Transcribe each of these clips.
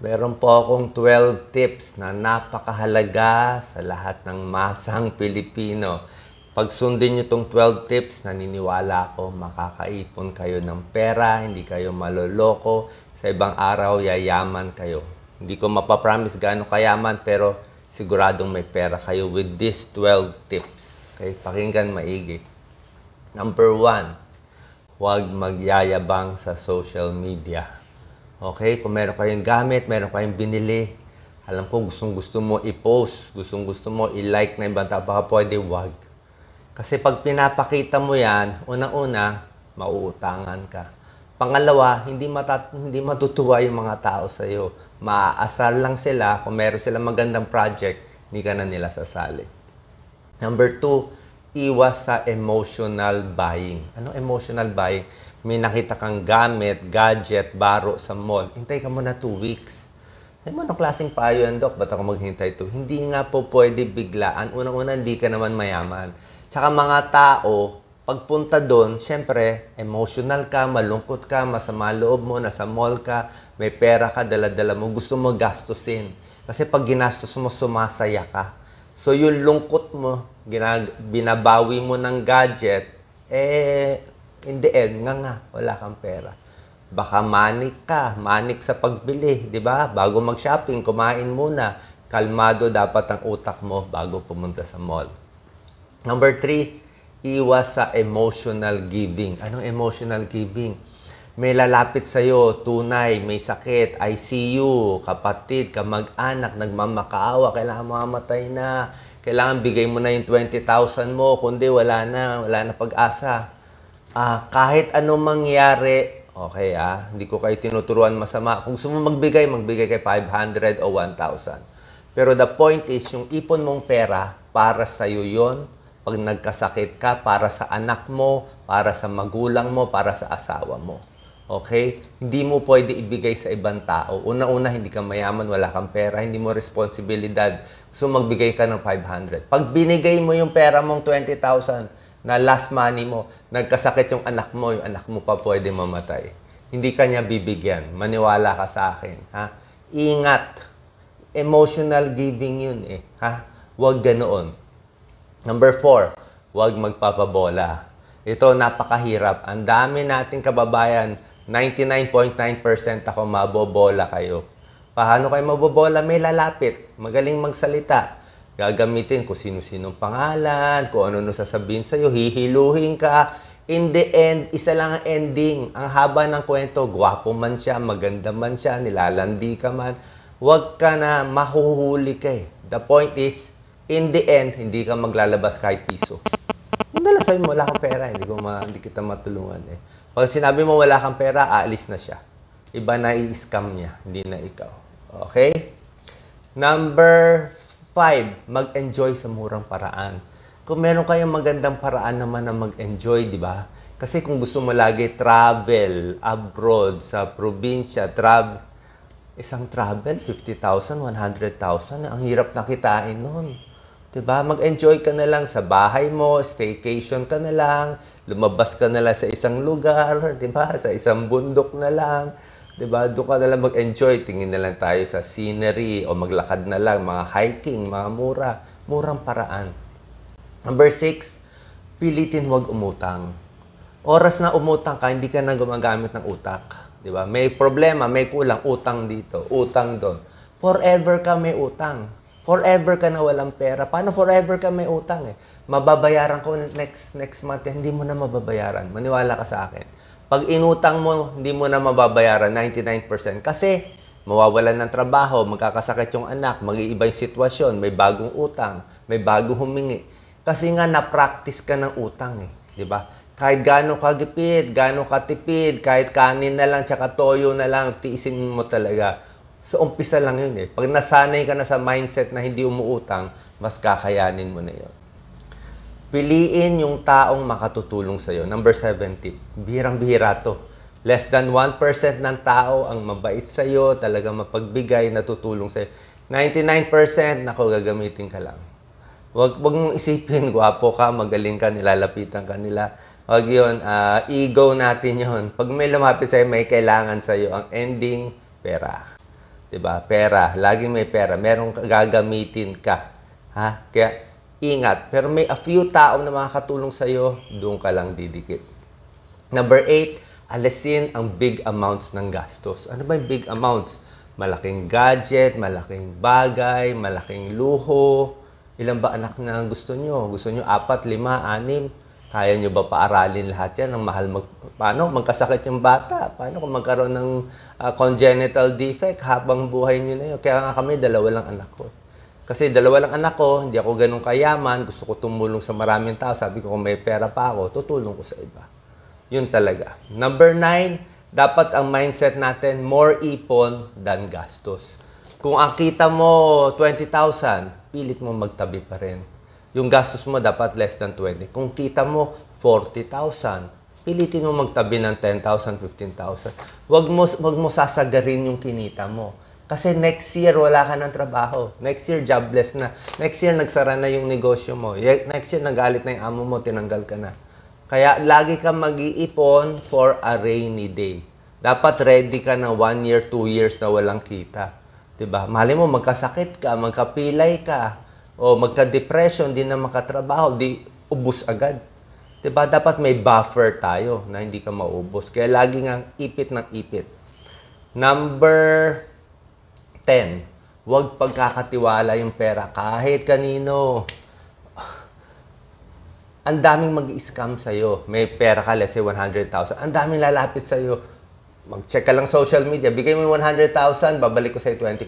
Meron po akong 12 tips na napakahalaga sa lahat ng masang Pilipino. Pag sundin nyo itong 12 tips, naniniwala ako makakaipon kayo ng pera, hindi kayo maloloko, sa ibang araw yayaman kayo. Hindi ko mapapromise gaano kayaman, pero siguradong may pera kayo with these 12 tips. Okay, pakinggan maigi. Number one, huwag magyayabang sa social media. Okay, kung meron kayong gamit, meron kayong binili, alam ko gustong gusto mo i-post, gustong gusto mo i-like na ibang tao, baka pwede wag. Kasi pag pinapakita mo yan, unang-una, mauutangan ka. Pangalawa, hindi, matat hindi matutuwa yung mga tao sa iyo. Maaasar lang sila, kung meron silang magandang project, hindi ka na nila sasali. Number two, iwas sa emotional buying. Anong emotional buying? May nakita kang gamit, gadget, baro sa mall. Hintay ka muna two weeks. Ay mo, anong klaseng payo yan, Dok? Ba't ako maghintay to? Hindi nga po pwede biglaan. Unang-una, hindi ka naman mayaman. Tsaka mga tao, pagpunta doon, syempre, emotional ka, malungkot ka, masama loob mo, nasa mall ka, may pera ka, dala-dala mo, gusto mo gastusin. Kasi pag ginastos mo, sumasaya ka. So yung lungkot mo, ginag- binabawi mo ng gadget, eh, in the end, nga nga, wala kang pera. Baka manik ka, manik sa pagbili, di ba? Bago mag-shopping, kumain muna. Kalmado dapat ang utak mo bago pumunta sa mall. Number three, iwas sa emotional giving. Anong emotional giving? May lalapit sa'yo, tunay, may sakit, ICU, kapatid, kamag-anak, nagmamakaawa, kailangan mamatay na, kailangan bigay mo na yung 20,000 mo, kundi wala na, wala na pag-asa. Ah, kahit anong mangyari, okay ah, hindi ko kayo tinuturuan masama. Kung gusto mo magbigay, magbigay kay 500 o 1,000. Pero the point is, yung ipon mong pera, para sa'yo yon pag nagkasakit ka, para sa anak mo, para sa magulang mo, para sa asawa mo. Okay? Hindi mo pwede ibigay sa ibang tao. Una-una, hindi ka mayaman, wala kang pera, hindi mo responsibilidad. So, magbigay ka ng 500. Pag binigay mo yung pera mong 20,000 na last money mo, nagkasakit yung anak mo, yung anak mo pa pwede mamatay. Hindi ka niya bibigyan. Maniwala ka sa akin. Ha? Ingat. Emotional giving yun eh. Ha? Huwag ganoon. Number four, huwag magpapabola. Ito, napakahirap. Ang dami nating kababayan, 99.9% ako mabobola kayo. Paano kayo mabobola? May lalapit. Magaling magsalita. Gagamitin kung sino-sinong pangalan, kung ano-ano sasabihin sa'yo, hihiluhin ka. In the end, isa lang ang ending. Ang haba ng kwento, gwapo man siya, maganda man siya, nilalandi ka man. Huwag ka na mahuhuli ka eh. The point is, in the end, hindi ka maglalabas kahit piso. Sabi mo, wala kang pera, hindi, ko ma, hindi kita matulungan eh. Pag sinabi mo wala kang pera, aalis na siya. Iba na i-scam niya, hindi na ikaw. Okay? Number five, mag-enjoy sa murang paraan. Kung meron kayong magandang paraan naman na mag-enjoy, di ba? Kasi kung gusto mo lagi travel abroad, sa probinsya, travel, isang travel, 50,000, 100,000, ang hirap na kitain nun. 'Di ba? Mag-enjoy ka na lang sa bahay mo, staycation ka na lang, lumabas ka na lang sa isang lugar, 'di ba? Sa isang bundok na lang, 'di ba? Doon ka na lang mag-enjoy, tingin na lang tayo sa scenery o maglakad na lang, mga hiking, mga mura, murang paraan. Number six, pilitin huwag umutang. Oras na umutang ka, hindi ka na gumagamit ng utak. 'Di ba? May problema, may kulang, utang dito, utang doon. Forever ka may utang. Forever ka na walang pera. Paano forever ka may utang eh? Mababayaran ko next next month, eh, hindi mo na mababayaran. Maniwala ka sa akin. Pag inutang mo, hindi mo na mababayaran 99%. Kasi mawawalan ng trabaho, magkakasakit yung anak, mag-iiba yung sitwasyon, may bagong utang, may bagong humingi. Kasi nga na-practice ka ng utang eh. Di ba? Kahit gaano kagipid, gaano katipid, kahit kanin na lang, tsaka toyo na lang, tiisin mo talaga So, umpisa lang yun eh. Pag nasanay ka na sa mindset na hindi umuutang, mas kakayanin mo na yun. Piliin yung taong makatutulong sa'yo. Number 70, bihirang-bihira to. Less than 1% ng tao ang mabait sa'yo, talaga mapagbigay, natutulong sa'yo. 99%, nako, gagamitin ka lang. Wag, wag mong isipin, gwapo ka, magaling ka, nilalapitan ka nila. Wag yun, uh, ego natin yon. Pag may lumapit sa'yo, may kailangan sa'yo. Ang ending, pera. 'Diba? Pera, laging may pera. Merong gagamitin ka. Ha? Kaya ingat. Pero may a few tao na makakatulong sa iyo, doon ka lang didikit. Number eight, alisin ang big amounts ng gastos. Ano ba yung big amounts? Malaking gadget, malaking bagay, malaking luho. Ilan ba anak na gusto nyo? Gusto nyo apat, lima, anim? Kaya nyo ba paaralin lahat yan? Ang mahal mag... Paano? Magkasakit yung bata. Paano kung magkaroon ng uh, congenital defect habang buhay nyo na yun? Kaya nga kami, dalawa lang anak ko. Kasi dalawa lang anak ko, hindi ako ganun kayaman, gusto ko tumulong sa maraming tao. Sabi ko, kung may pera pa ako, tutulong ko sa iba. Yun talaga. Number nine, dapat ang mindset natin, more ipon than gastos. Kung ang kita mo 20,000, pilit mo magtabi pa rin yung gastos mo dapat less than 20. Kung kita mo 40,000, pilitin mo magtabi ng 10,000, 15,000. Huwag mo, wag mo sasagarin yung kinita mo. Kasi next year, wala ka ng trabaho. Next year, jobless na. Next year, nagsara na yung negosyo mo. Next year, nagalit na yung amo mo, tinanggal ka na. Kaya, lagi ka mag-iipon for a rainy day. Dapat ready ka na one year, two years na walang kita. Diba? Mali mo, magkasakit ka, magkapilay ka, o magka-depression, di na makatrabaho, di ubus agad. 'Di ba? Dapat may buffer tayo na hindi ka maubos. Kaya lagi nga ipit ng ipit. Number 10, huwag pagkakatiwala yung pera kahit kanino. Ang daming mag-scam sa'yo. May pera ka, let's say 100,000. Ang daming lalapit sa'yo mag-check ka lang social media, bigay mo 100,000, babalik ko sa 20%.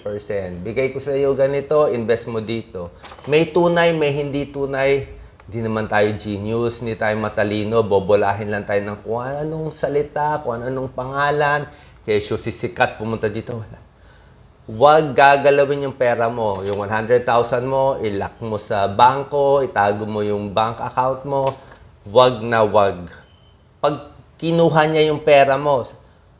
Bigay ko sa iyo ganito, invest mo dito. May tunay, may hindi tunay. Hindi naman tayo genius, hindi tayo matalino, bobolahin lang tayo ng kung anong salita, kung anong pangalan. Kesyo sisikat, pumunta dito, wala. Huwag gagalawin yung pera mo. Yung 100,000 mo, ilock mo sa bangko, itago mo yung bank account mo. Huwag na huwag. Pag kinuha niya yung pera mo,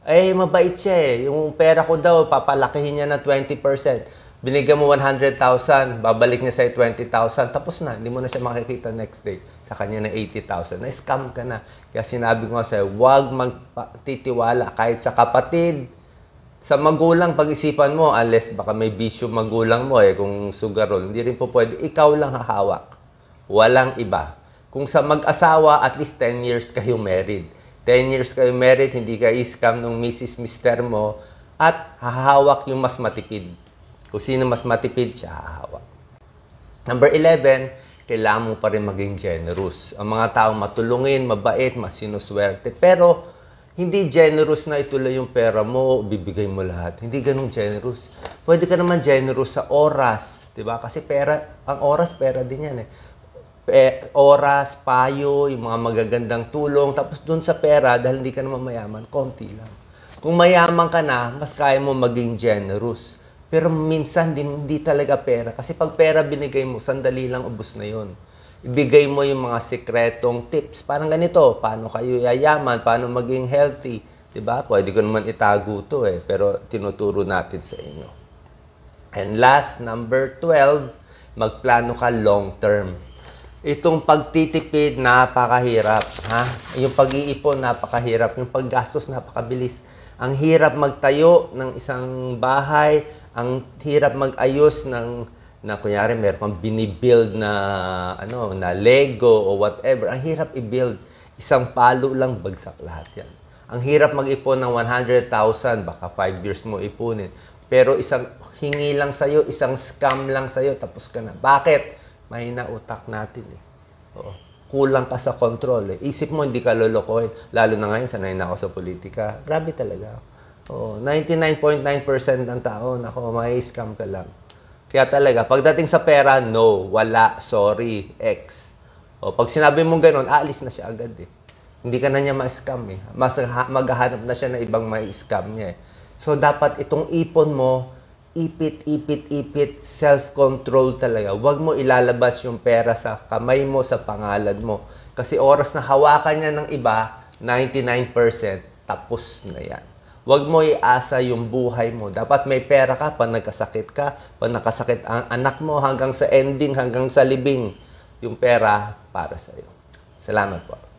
eh, mabait siya eh. Yung pera ko daw, papalakihin niya na 20%. Binigyan mo 100,000, babalik niya sa'yo 20,000, tapos na. Hindi mo na siya makikita next day. Sa kanya na 80,000. Na-scam ka na. Kaya sinabi ko nga sa'yo, huwag magtitiwala kahit sa kapatid, sa magulang, pag-isipan mo, unless baka may bisyo magulang mo eh, kung sugarol, hindi rin po pwede. Ikaw lang hahawak. Walang iba. Kung sa mag-asawa, at least 10 years kayo married 10 years kayo married, hindi ka scam ng Mrs. Mister mo, at hahawak yung mas matipid. Kung sino mas matipid, siya hahawak. Number 11, kailangan mo pa rin maging generous. Ang mga tao matulungin, mabait, masinuswerte. Pero, hindi generous na ituloy yung pera mo, bibigay mo lahat. Hindi ganun generous. Pwede ka naman generous sa oras, 'di ba? Kasi pera, ang oras pera din 'yan eh eh, oras, payo, yung mga magagandang tulong. Tapos dun sa pera, dahil hindi ka naman mayaman, konti lang. Kung mayaman ka na, mas kaya mo maging generous. Pero minsan, hindi, talaga pera. Kasi pag pera binigay mo, sandali lang ubus na yon. Ibigay mo yung mga sikretong tips. Parang ganito, paano kayo yayaman, paano maging healthy. ba? Pwede ko naman itago to eh, pero tinuturo natin sa inyo. And last, number 12, magplano ka long term itong pagtitipid napakahirap, ha? Yung pag-iipon napakahirap, yung paggastos napakabilis. Ang hirap magtayo ng isang bahay, ang hirap mag-ayos ng na kunyari meron kang binibuild na ano na Lego o whatever. Ang hirap i-build. Isang palo lang bagsak lahat 'yan. Ang hirap mag-ipon ng 100,000, baka 5 years mo ipunin. Pero isang hingi lang sa'yo, isang scam lang sa'yo, tapos ka na. Bakit? mahina utak natin eh. Oo. Kulang ka sa control eh. Isip mo hindi ka lolokohin. Lalo na ngayon, sanay na ako sa politika. Grabe talaga. Oo. 99.9% ng tao, nako, may scam ka lang. Kaya talaga, pagdating sa pera, no, wala, sorry, X. O, pag sinabi mo gano'n, aalis na siya agad eh. Hindi ka na niya ma-scam eh. Mas maghahanap na siya ng ibang may scam niya eh. So, dapat itong ipon mo, ipit, ipit, ipit, self-control talaga. Huwag mo ilalabas yung pera sa kamay mo, sa pangalan mo. Kasi oras na hawakan niya ng iba, 99%, tapos na yan. Huwag mo iasa yung buhay mo. Dapat may pera ka pag nagkasakit ka, pag nakasakit ang anak mo hanggang sa ending, hanggang sa libing. Yung pera para sa iyo. Salamat po.